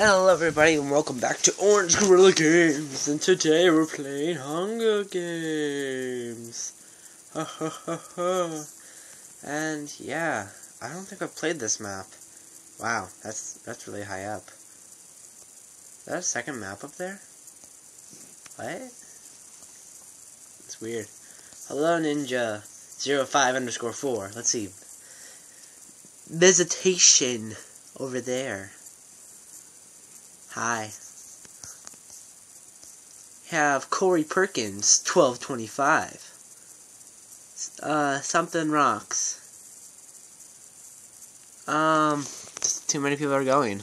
Hello everybody and welcome back to Orange Gorilla Games and today we're playing Hunger Games. Ha ha ha ha. And yeah, I don't think I've played this map. Wow, that's that's really high up. Is that a second map up there? What? It's weird. Hello Ninja 05 underscore 4. Let's see. Visitation over there. Hi. Have Corey Perkins, 1225. Uh, something rocks. Um, too many people are going.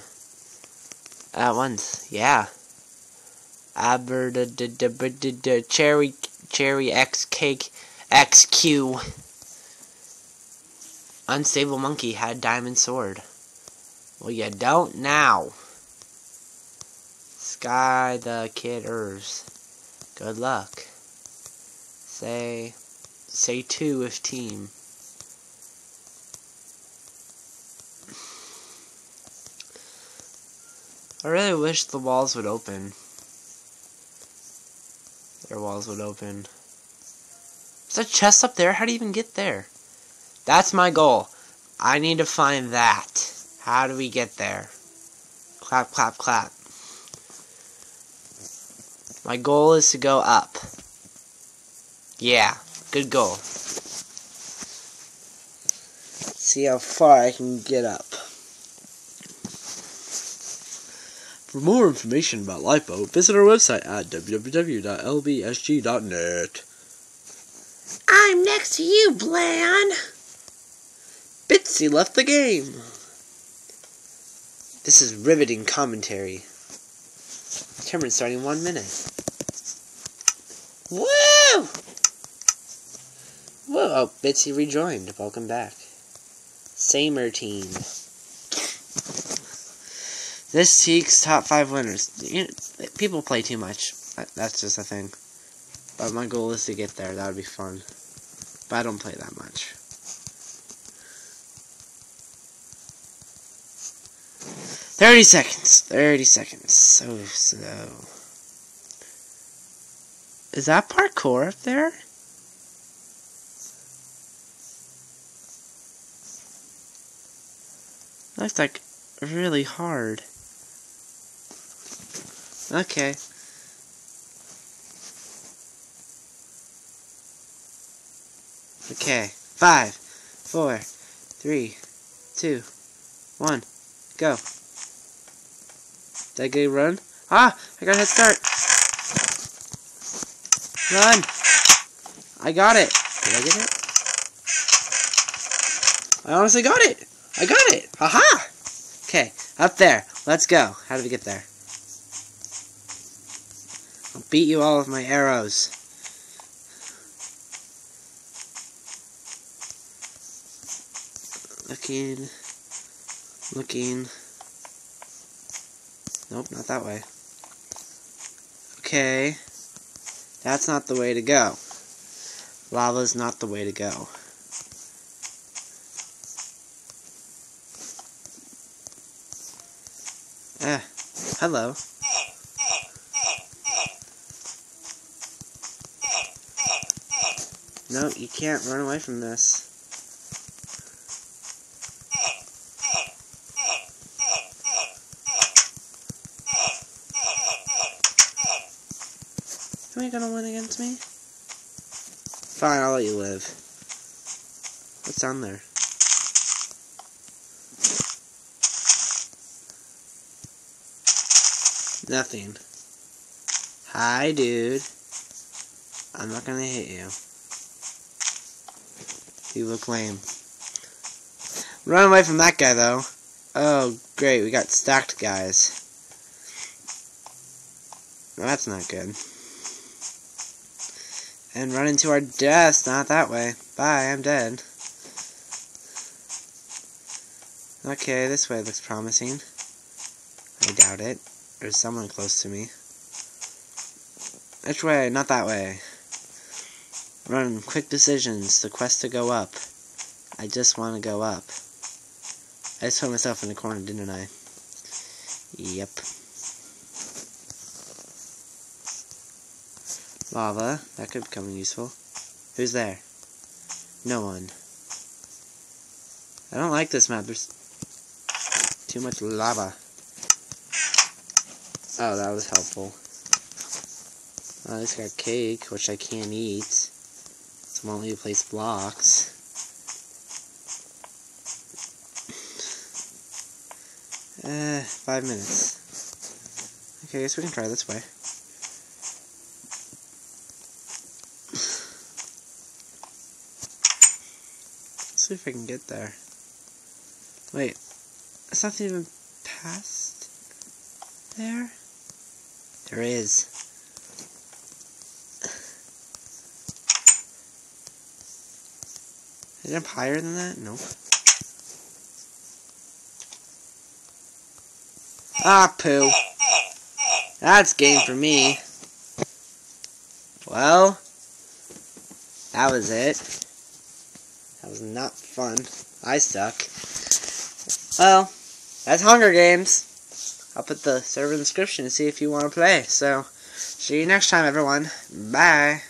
At once, yeah. Aber cherry cherry X cake XQ. Unstable monkey had diamond sword. Well, you don't now. Sky the Kidders. Good luck. Say, say two if team. I really wish the walls would open. Their walls would open. Is that chest up there? How do you even get there? That's my goal. I need to find that. How do we get there? Clap, clap, clap. My goal is to go up. Yeah, good goal. See how far I can get up. For more information about Lifeboat, visit our website at www.lbsg.net. I'm next to you, Blan. Bitsy left the game. This is riveting commentary. Cameron starting in one minute. Woo! Whoa, oh, Bitsy rejoined. Welcome back. Samer team. This seeks top five winners. You know, people play too much. Uh, that's just a thing. But my goal is to get there. That would be fun. But I don't play that much. Thirty seconds. Thirty seconds. So slow. Is that parkour up there? Looks like really hard. Okay. Okay. Five, four, three, two, one, go. Did I get a run? Ah! I got a head start! Run! I got it! Did I get it? I honestly got it! I got it! Haha! Okay, up there. Let's go. How do we get there? I'll beat you all with my arrows. Looking. Looking. Nope, not that way. Okay. That's not the way to go. Lava's not the way to go. Eh, hello. No, you can't run away from this. Am I gonna win against me? Fine, I'll let you live. What's on there? Nothing. Hi, dude. I'm not gonna hit you. You look lame. Run away from that guy, though. Oh, great, we got stacked guys. That's not good and run into our deaths. Not that way. Bye, I'm dead. Okay, this way looks promising. I doubt it. There's someone close to me. Which way? Not that way. Run, quick decisions, the quest to go up. I just want to go up. I just put myself in the corner, didn't I? Yep. Lava. That could become useful. Who's there? No one. I don't like this map. There's too much lava. Oh, that was helpful. Oh, it's got cake, which I can't eat. So won't let you place blocks. Uh, five minutes. Okay, I guess we can try this way. See if I can get there. Wait, it's not even past there? There is. It up higher than that? Nope. Ah, poo. That's game for me. Well, that was it. That was not fun. I suck. Well, that's Hunger Games. I'll put the server in the description to see if you want to play. So, see you next time, everyone. Bye.